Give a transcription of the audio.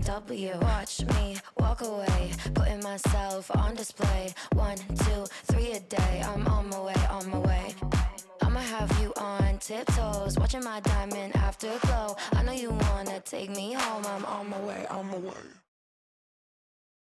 BMW. Watch me walk away, putting myself on display. One, two, three a day. I'm on my way, on my way. I'ma have you on tiptoes, watching my diamond afterglow. I know you wanna take me home. I'm on my way, on my way.